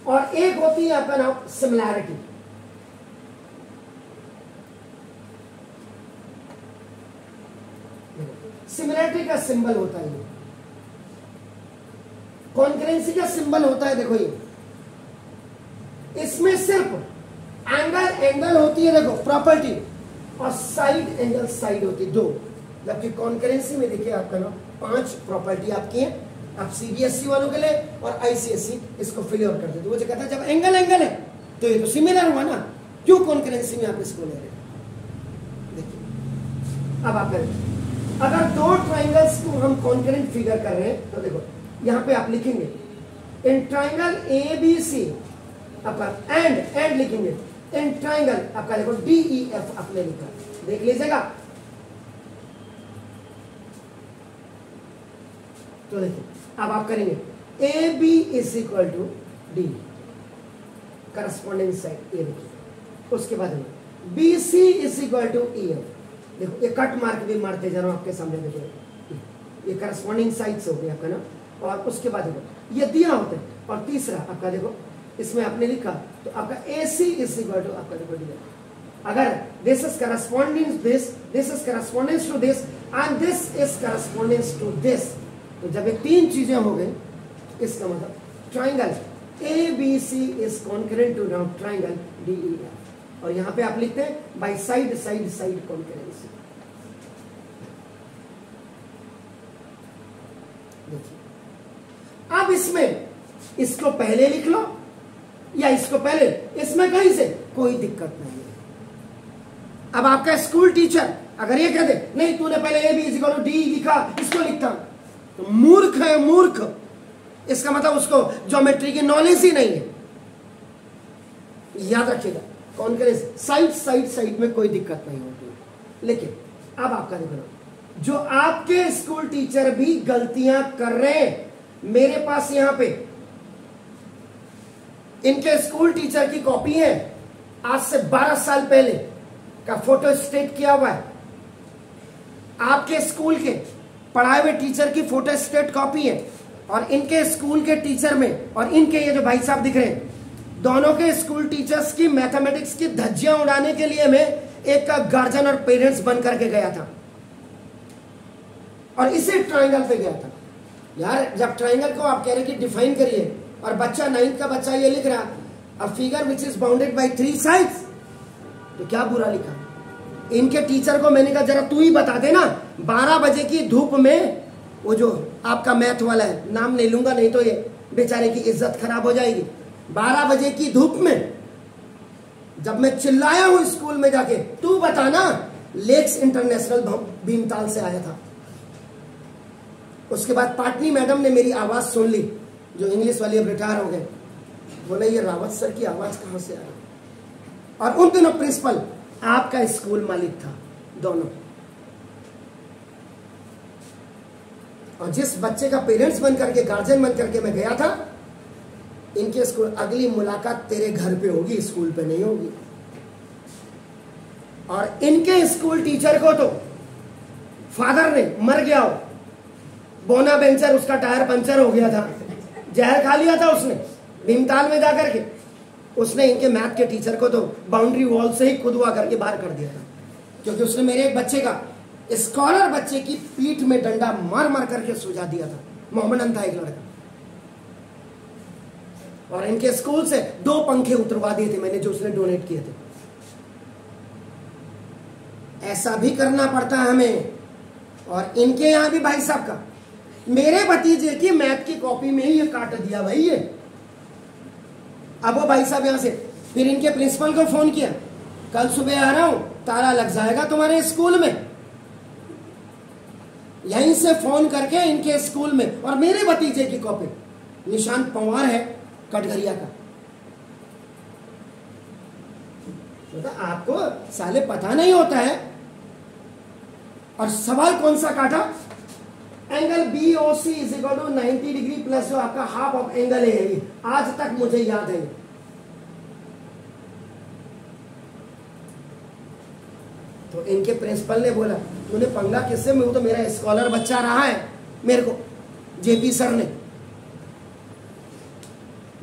और एक होती है आपका नाम सिमिलैरिटी सिमिलैरिटी का सिंबल होता है ये। कॉन्करेंसी का सिंबल होता है, देखो ये। इसमें सिर्फ़ एंगल एंगल होती है, देखो प्रॉपर्टी और साइड एंगल साइड होती है, दो। जबकि कॉन्करेंसी में देखिए आपका ना, पाँच प्रॉपर्टी आपकी है। आप सीबीएसई वालों के लिए और आईसीएसई इसको फिलियर कर देते मुझे कहता है, जब एंगल एंगल है तो ये तो सिमिलर हुआ ना। क्यों कॉन्करेंसी में आप इसको ले रहे देखिए, अब आप अगर दो ट्राइंगल्स को हम कॉन्करेंट फिगर कर रहे हैं तो देखो, यहाँ पे आप लिखेंगे in triangle A B C आपका एंड एंड लिखेंगे। इन ट्राइंगल आपका देखो डी ई एफ़ आपने लिखा। देख लीजिएगा। तो देखिए, अब आप करेंगे। A B is equal to D corresponding side ये देखिए उसके बाद में B C is equal to E F देखो, ये कट मार्क भी मारते जा रहा हूँ आपके सामने देखो ये करस्पॉन्डिंग साइड्स हो गई आपका ना। और उसके बाद देखो ये दिया होता है। और तीसरा, आपका देखो इसमें आपने लिखा तो आपका A C is equal to आपका अगर this is corresponding this this is correspondence to this and this is correspondence to this तो जब ये तीन चीज़ें हो गई, इसका मतलब triangle A B C is congruent to now triangle D E F और यहाँ पे आप लिखते हैं by side side side congruency देखिए, अब इसमें, इसको पहले लिख लो या इसको पहले, इसमें कहीं से? कोई दिक्कत नहीं अब आपका स्कूल टीचर अगर ये कह दे, नहीं, तूने पहले ए बी इजिकल डी लिखा इसको लिखता तो मूर्ख है, मूर्ख। इसका मतलब उसको ज्योमेट्री की नॉलेज ही नहीं है। याद रखिएगा, कौन करे साइड साइड साइड में कोई दिक्कत नहीं होती। लेकिन अब आपका देखो जो आपके स्कूल टीचर भी गलतियाँ कर रहे मेरे पास यहाँ पे इनके स्कूल टीचर की कॉपी है, आज से 12 साल पहले का फ़ोटो स्टेट किया हुआ है। आपके स्कूल के पढ़ाए हुए टीचर की फ़ोटो स्टेट कॉपी है और इनके स्कूल के टीचर में और इनके ये जो भाई साहब दिख रहे हैं, दोनों के स्कूल टीचर्स की मैथमेटिक्स की धज्जियाँ उड़ाने के लिए मैं एक का गार्जियन और पेरेंट्स बन करके गया था। और इसी ट्राइंगल पे गया था। यार, जब ट्राइंगल को आप कह रहे कि डिफाइन करिए और बच्चा नाइन्थ का बच्चा ये लिख रहा a figure which is bounded by three sides तो क्या बुरा लिखा? इनके टीचर को मैंने कहा, जरा तू ही बता देना, बारह बजे की धूप में वो जो आपका मैथ वाला है, नाम नहीं लूँगा, नहीं तो ये बेचारे की इज़्ज़त खराब हो जाएगी। बारह बजे की धूप में जब मैं चिल्लाया हूँ स्कूल में जाके, तू बताना लेक्स इंटरनेशनल भीमताल से आया था। उसके बाद पाटनी मैडम ने मेरी आवाज़ सुन ली। जो इंग्लिश वाली अब रिटायर हो गए, बोले, ये रावत सर की आवाज़ कहाँ से आ और उन दिनों प्रिंसिपल, आपका स्कूल मालिक था, दोनों। और जिस बच्चे का पेरेंट्स बन करके, गार्जियन बन करके मैं गया था, इनके स्कूल, अगली मुलाकात तेरे घर पे होगी, स्कूल पे नहीं होगी। और इनके स्कूल टीचर को तो फादर ने मर गया हो, बोना बेंचर, उसका टायर पंचर हो गया था। जहर खा लिया था उसने भीमताल में जाकर के। उसने इनके मैथ के टीचर को तो बाउंड्री वॉल से ही खुद हुआ करके बाहर कर दिया था। क्योंकि उसने मेरे एक बच्चे का स्कॉलर बच्चे की पीठ में डंडा मार मार करके सुझा दिया था मोहम्मदन था एक लड़का। और इनके स्कूल से दो पंखे उतरवा दिए थे मैंने जो उसने डोनेट किए थे। ऐसा भी करना पड़ता है हमें। और इनके यहाँ भी भाई साहब का मेरे भतीजे की मैथ की कॉपी में ही ये काट दिया भाई ये। अब वो भाई साहब यहाँ से, फिर इनके प्रिंसिपल को फ़ोन किया, कल सुबह आ रहा हूँ, ताला लग जाएगा तुम्हारे स्कूल में। यहीं से फ़ोन करके इनके स्कूल में, और मेरे भतीजे की कॉपी निशान पवार है कटघरिया का। तो आपको साले पता नहीं होता है, और सवाल कौन सा काटा? Angle B O C is equal to ninety degree plus जो आपका हाफ़ ऑफ़ एंगल है ये आज तक मुझे याद है। तो इनके प्रिंसिपल ने बोला, तूने पंगा किससे मैं तो मेरा स्कॉलर बच्चा रहा है, मेरे को जेपी सर ने।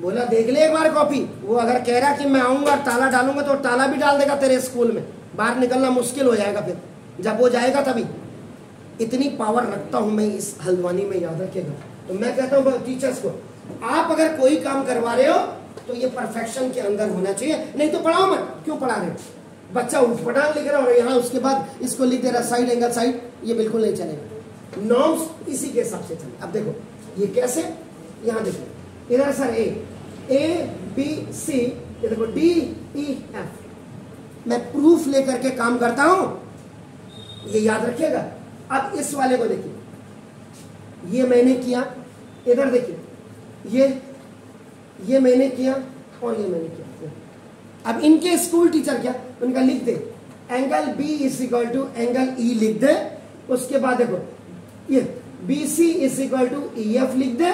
बोला, देख ले एक बार कॉपी वो अगर कह रहा कि मैं आऊँगा और ताला डालूँगा तो ताला भी डाल देगा तेरे स्कूल में। बाहर निकलना मुश्किल हो जाएगा फिर। जब वो जाएगा तभी। इतनी पावर रखता हूँ मैं इस हल्द्वानी में याद रखेगा तो मैं कहता हूँ टीचर्स को, आप अगर कोई काम करवा रहे हो तो ये परफेक्शन के अंदर होना चाहिए। नहीं तो पढ़ाओ मत। क्यों पढ़ा रहे हो? बच्चा उठपटांग लिख रहा और यहाँ उसके बाद इसको लिख दे रहा साइड एंगल साइड ये बिल्कुल नहीं चलेगा। नॉर्म्स इसी के हिसाब से चले अब देखो, ये कैसे? यहाँ देखो। इधर sir A A B C ये देखो डी ई एफ़ मैं प्रूफ लेकर के काम करता हूँ। ये याद रखिएगा। अब इस वाले को देखिए। ये मैंने किया, इधर देखिए। ये ये मैंने किया और ये मैंने किया। अब इनके स्कूल टीचर क्या? उनका लिख दे। Angle B is equal to angle E लिख दे। उसके बाद देखो, ये B C is equal to E F लिख दे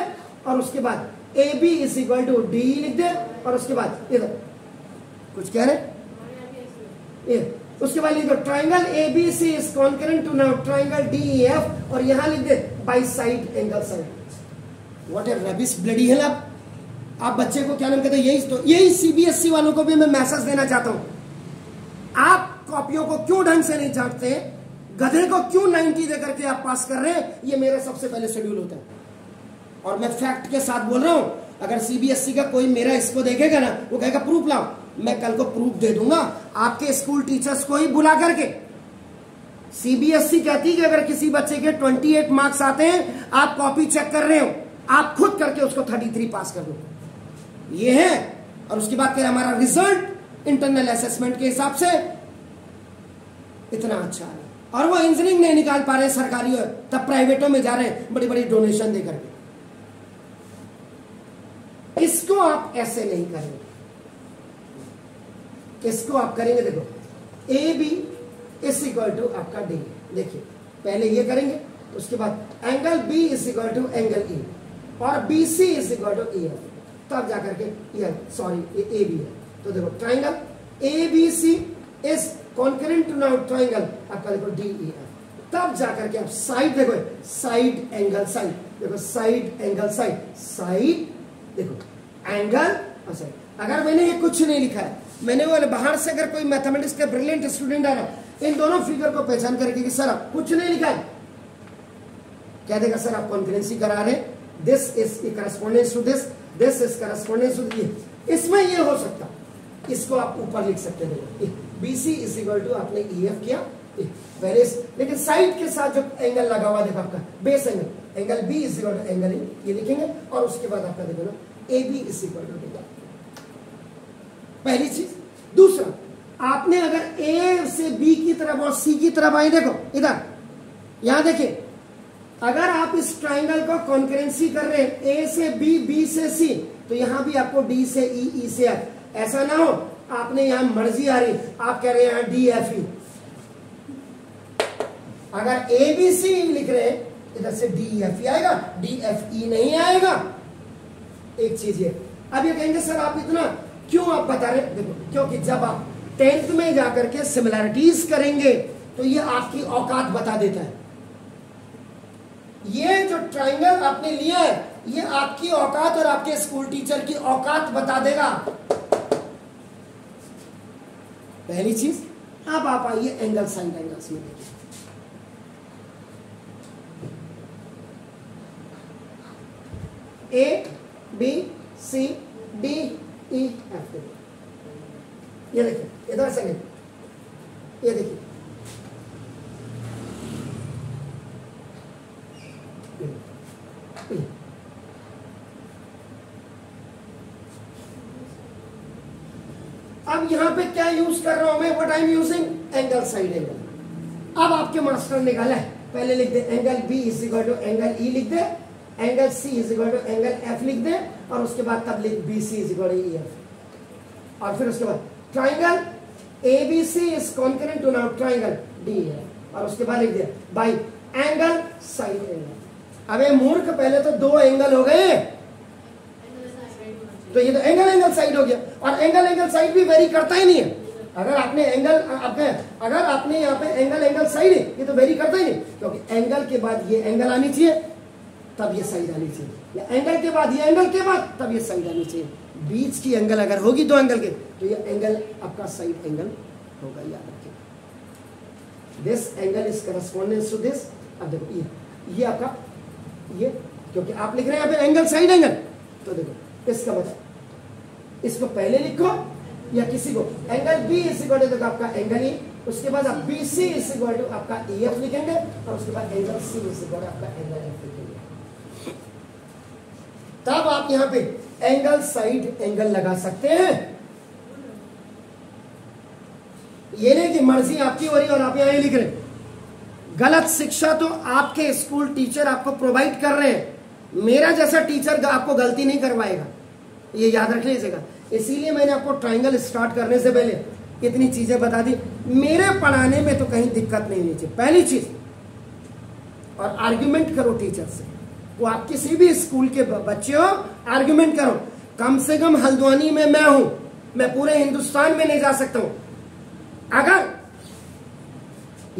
और उसके बाद A B is equal to D लिख दे और उसके बाद इधर। कुछ कह रहे ये। उसके बाद लिख दो triangle A B C is congruent to now triangle D E F और यहाँ लिख दे by side angle side what a rubbish bloody है आप आप बच्चे को क्या नाम कहते हैं, यही तो यही सीबीएसई वालों को भी मैं मैसेज देना चाहता हूँ। आप कॉपियों को क्यों ढंग से नहीं चाटते गधे को क्यों 90 दे करके आप पास कर रहे हैं? ये मेरा सबसे पहले शेड्यूल होता है। और मैं फैक्ट के साथ बोल रहा हूँ, अगर सीबीएसई का कोई मेरा इसको देखेगा ना, वो कहेगा प्रूफ लाओ। मैं कल को प्रूफ दे दूँगा आपके स्कूल टीचर्स को ही बुला करके। सीबीएसई कहती है कि अगर किसी बच्चे के 28 मार्क्स आते हैं, आप कॉपी चेक कर रहे हो, आप खुद करके उसको 33 पास कर दो। ये है, और उसके बाद फिर हमारा रिज़ल्ट इंटरनल असेसमेंट के हिसाब से इतना अच्छा है। और वो इंजीनियरिंग नहीं निकाल पा रहे सरकारी तब प्राइवेटों में जा रहे हैं बड़ी बड़ी डोनेशन देकर करके इसको आप ऐसे नहीं करेंगे। इसको आप करेंगे? देखो A B is equal to आपका डी देखिए, पहले ये करेंगे, उसके बाद angle B is equal to angle E और B C is equal to E F तब जाकर के ये सॉरी ए बी है। तो देखो triangle A B C is congruent to now triangle आपका देखो डी ई एफ़ तब जाकर के आप साइड देखो साइड एंगल साइड देखो साइड एंगल साइड साइड देखो एंगल और साइड अगर मैंने ये कुछ नहीं लिखा है मैंने वो बाहर से अगर कोई मैथमेटिक्स का ब्रिलियंट स्टूडेंट आ रहा इन दोनों फिगर को पहचान करके कि, सर, आप कुछ नहीं लिखा है। क्या देगा सर, आप कॉन्फिडेंसी करा रहे this is correspondence to this this is correspondence to इसमें ये हो सकता। इसको आप ऊपर लिख सकते हैं। बीसी इज़ इक्वल टू आपने ई e एफ़ किया। पहले लेकिन साइड के साथ जो एंगल लगा हुआ देखो आपका base angle angle B is equal to angle ये लिखेंगे, और उसके बाद आपका देखो ना A B is equal to पहली चीज़। दूसरा आपने अगर ए से बी की तरफ़ और सी की तरफ़ आए देखो इधर यहाँ देखिए अगर आप इस ट्राइंगल को कॉन्करेंसी कर रहे ए से बी बी से सी तो यहाँ भी आपको डी से ई e, ई e से एफ़ ऐसा ना हो आपने यहाँ मर्ज़ी आ रही आप कह रहे हैं यहाँ डी एफ़ ई अगर ए बी सी लिख रहे हैं इधर से डी एफ़ ई आएगा डी एफ़ ई नहीं आएगा। एक चीज़ ये। अब ये कहेंगे सर आप इतना क्यों आप बता रहे देखो, क्योंकि जब आप टेंथ में जाकर के सिमिलैरिटीज करेंगे तो ये आपकी औकात बता देता है। ये जो ट्राइंगल आपने लिया है, ये आपकी औकात और आपके स्कूल टीचर की औकात बता देगा। पहली चीज़, अब आप आइए एंगल, साइन एंगल्स में देखिए। A B C D E F ये देखिए इधर से ये देखिए अब यहाँ पे क्या यूज़ कर रहा हूँ मैं? What I am using angle side angle अब आपके मास्टर निकाला है। पहले लिख दे angle B is equal to angle E लिख दे। Angle C is equal to angle F लिख दे, और उसके बाद तब लिख B C is equal to F और फिर उसके बाद triangle A B C is congruent to now triangle D है और उसके बाद लिख दिया बाई एंगल साइड एंगल अबे मूर्ख पहले तो दो एंगल हो गए। तो ये तो एंगल एंगल साइड हो गया। और एंगल एंगल साइड भी वेरी करता ही नहीं है। अगर आपने एंगल आपने अगर आपने यहाँ पे एंगल एंगल साइड नहीं ये तो वेरी करता ही नहीं। क्योंकि एंगल के बाद ये एंगल आनी चाहिए। तब ये सही आनी चाहिए। या एंगल के बाद, ये एंगल के बाद, तब ये सही आनी चाहिए। बीच की एंगल अगर होगी दो एंगल के तो ये एंगल आपका सही एंगल होगा, याद रखिए this angle is correspondence to this अब देखो, ये ये आपका, ये, क्योंकि आप लिख रहे हैं यहाँ एंगल साइड एंगल तो देखो, इसका मतलब इसको पहले लिखो या किसी को। Angle B is equal to आपका एंगल ई उसके बाद आप B C is equal to आपका ई एफ़ लिखेंगे, और उसके बाद एंगल सी इज़ इक्वल आपका एंगल एफ़ लिखेंगे। तब आप यहाँ पे एंगल साइड एंगल लगा सकते हैं। ये नहीं कि मर्ज़ी आपकी हो रही और आप यहाँ लिख रहे गलत शिक्षा तो आपके स्कूल टीचर आपको प्रोवाइड कर रहे हैं। मेरा जैसा टीचर आपको गलती नहीं करवाएगा। ये याद रख लीजिएगा इसीलिए मैंने आपको ट्राइंगल स्टार्ट करने से पहले इतनी चीज़ें बता दी। मेरे पढ़ाने में तो कहीं दिक्कत नहीं होनी चाहिए पहली चीज़, और आर्ग्यूमेंट करो टीचर से। वो आप किसी भी स्कूल के बच्चे हो आर्ग्यूमेंट करो। कम से कम हल्द्वानी में मैं हूँ, मैं पूरे हिंदुस्तान में नहीं जा सकता हूँ। अगर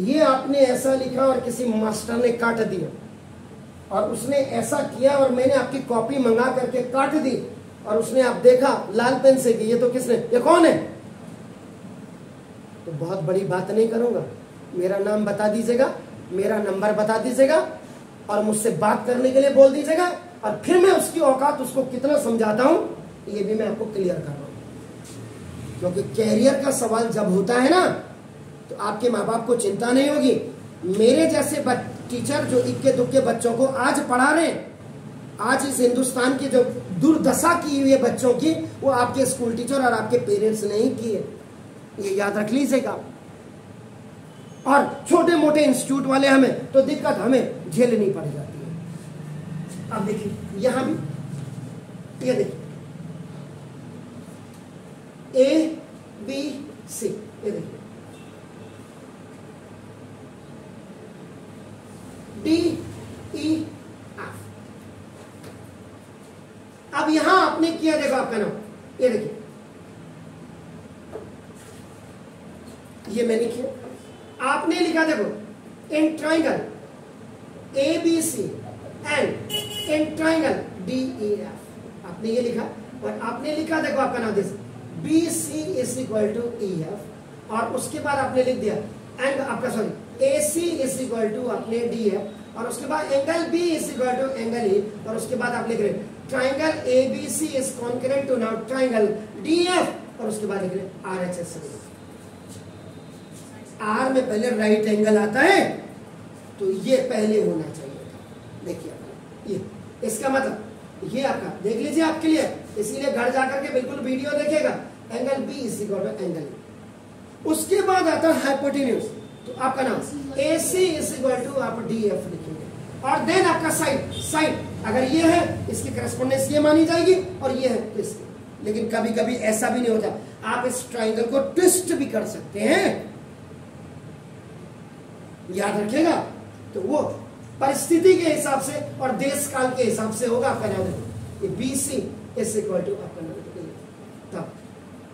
ये आपने ऐसा लिखा और किसी मास्टर ने काट दिया, और उसने ऐसा किया और मैंने आपकी कॉपी मंगा करके काट दी, और उसने आप देखा लाल पेन से कि ये तो किसने, ये कौन है? तो बहुत बड़ी बात नहीं करूँगा। मेरा नाम बता दीजिएगा, मेरा नंबर बता दीजिएगा और मुझसे बात करने के लिए बोल दीजिएगा। और फिर मैं उसकी औकात उसको कितना समझाता हूँ, ये भी मैं आपको क्लियर कर रहा हूँ। क्योंकि कैरियर का सवाल जब होता है ना तो आपके माँ बाप को चिंता नहीं होगी। मेरे जैसे टीचर जो इक्के दुक्के बच्चों को आज पढ़ा रहे आज इस हिंदुस्तान की जो दुर्दशा की हुई है बच्चों की, वो आपके स्कूल टीचर और आपके पेरेंट्स नहीं किए ये याद रख लीजिएगा और छोटे मोटे इंस्टीट्यूट वाले हमें तो दिक्कत हमें झेलनी पड़ जाती है। अब देखिए, यहाँ भी, ये देखिए। ए बी सी ये देखिए। डी ई एफ़ अब यहाँ आपने किया, देखो आपका नाम। ये देखिए। ये मैंने किया। आपने लिखा देखो। In triangle A B C and in triangle D E F आपने ये लिखा और आपने लिखा देखो आपका नाम this B C is equal to E F और उसके बाद आपने लिख दिया एंड आपका sorry A C is equal to अपने डी एफ़ और उसके बाद angle B is equal to angle E और उसके बाद आप लिख रहे triangle A B C is congruent to now triangle D F और उसके बाद लिख रहे आर एच एस आर में पहले राइट एंगल आता है तो ये पहले होना चाहिए देखिए ये, इसका मतलब ये आपका, देख लीजिए आपके लिए, इसीलिए घर जाकर के बिल्कुल वीडियो देखेगा angle B is equal to angle उसके बाद आता है हाइपोटेन्यूज तो आपका नाम A C is equal to आप डी एफ़ लिखेंगे। और देन आपका साइड साइड अगर ये है, इसकी करस्पोंडेंस ये मानी जाएगी, और ये है इसकी। लेकिन कभी कभी ऐसा भी नहीं होता। आप इस ट्राइंगल को ट्विस्ट भी कर सकते हैं याद रखिएगा तो वो परिस्थिति के हिसाब से और देश काल के हिसाब से होगा आपका नाम ये B C is equal to आपका तब,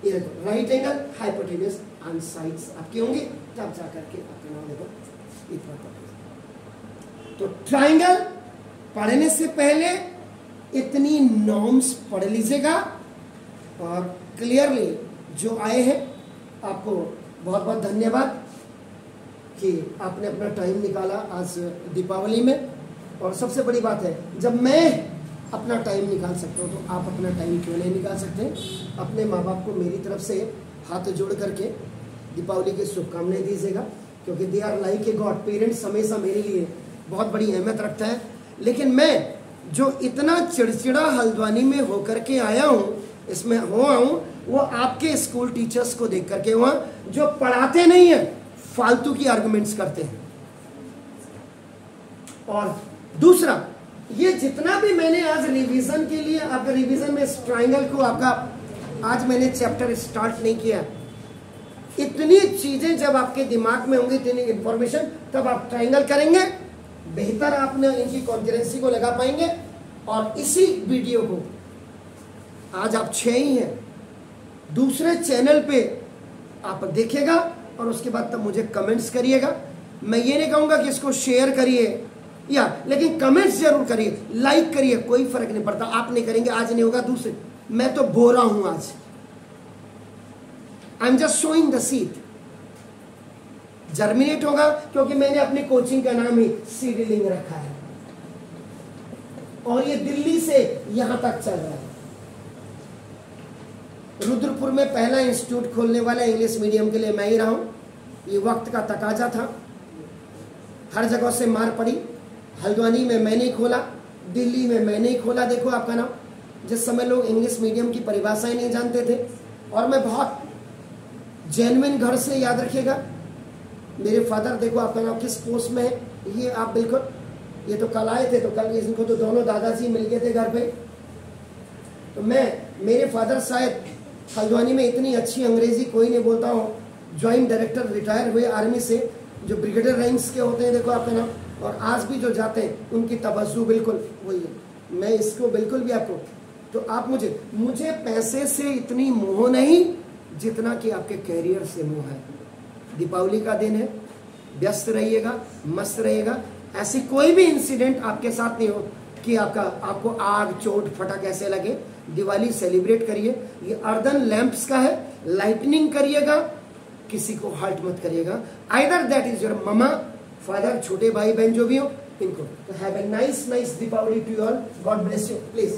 ये right angle hypotenuse on sides आपकी होंगी। तब जाकर के आपका नाम देखो इतना तो ट्राइंगल पढ़ने से पहले इतनी नॉर्म्स पढ़ लीजिएगा और क्लियरली जो आए हैं, आपको बहुत बहुत धन्यवाद। कि आपने अपना टाइम निकाला आज दीपावली में। और सबसे बड़ी बात है, जब मैं अपना टाइम निकाल सकता हूँ तो आप अपना टाइम क्यों नहीं निकाल सकते? अपने माँ बाप को मेरी तरफ़ से हाथ जोड़ करके दीपावली की शुभकामनाएँ दीजिएगा, क्योंकि they are like a god parents हमेशा मेरे लिए बहुत बड़ी अहमियत रखता है। लेकिन मैं जो इतना चिड़चिड़ा हल्द्वानी में होकर के आया हूँ, इसमें हुआ हूँ वो आपके स्कूल टीचर्स को देख करके हुआ, जो पढ़ाते नहीं है। फालतू की आर्गुमेंट्स करते हैं। और दूसरा, ये जितना भी मैंने आज रिवीजन के लिए आपका रिवीजन में ट्राइंगल को आपका, आज मैंने चैप्टर स्टार्ट नहीं किया। इतनी चीज़ें जब आपके दिमाग में होंगी, इतनी इंफॉर्मेशन तब आप ट्राइंगल करेंगे, बेहतर आपने इनकी कॉन्करेंसी को लगा पाएँगे, और इसी वीडियो को, आज आप छह ही हैं। दूसरे चैनल पे आप देखेगा और उसके बाद तब मुझे कमेंट्स करिएगा। मैं ये नहीं कहूँगा कि इसको शेयर करिए। या, लेकिन कमेंट्स ज़रूर करिए। लाइक करिए, कोई फ़र्क नहीं पड़ता। आप नहीं करेंगे, आज नहीं होगा, दूसरे। मैं तो बोरा हूँ आज। I am just showing the seed germinate होगा, क्योंकि मैंने अपनी कोचिंग का नाम ही सीडलिंग रखा है। और ये दिल्ली से यहाँ तक चल रहा है। रुद्रपुर में पहला इंस्टीट्यूट खोलने वाला इंग्लिश मीडियम के लिए मैं ही रहा हूँ। ये वक्त का तकाजा था। हर जगह से मार पड़ी। हल्द्वानी में मैंने ही खोला। दिल्ली में मैंने ही खोला। देखो आपका नाम। जिस समय लोग इंग्लिश मीडियम की परिभाषाएँ नहीं जानते थे। और मैं बहुत जेनविन घर से याद रखिएगा। मेरे फादर देखो आपका नाम, किस पोस्ट में है? ये आप बिल्कुल, ये तो कल आए थे तो कल इनको तो दोनों दादाजी मिल गए थे घर पे। तो मैं, मेरे फादर शायद हल्द्वानी में इतनी अच्छी अंग्रेज़ी कोई नहीं बोलता हूँ। ज्वाइंट डायरेक्टर रिटायर हुए आर्मी से, जो ब्रिगेडियर रैंक्स के होते हैं, देखो आपका नाम। और आज भी जो जाते हैं, उनकी तवज्जो बिल्कुल वही है। मैं इसको बिल्कुल भी आपको तो आप मुझे मुझे पैसे से इतनी मोह नहीं जितना कि आपके कैरियर से मोह है। दीपावली का दिन है। व्यस्त रहिएगा, मस्त रहिएगा। ऐसी कोई भी इंसिडेंट आपके साथ नहीं हो कि आपका आपको आग, चोट, फटक ऐसे लगे। दिवाली सेलिब्रेट करिए। ये अर्दन लैंप्स का है। लाइटनिंग करिएगा। किसी को हर्ट मत करिएगा। Either that is your mama father छोटे भाई, बहन, जो भी हो, इनको। तो have a nice nice Deepavali to all God bless you please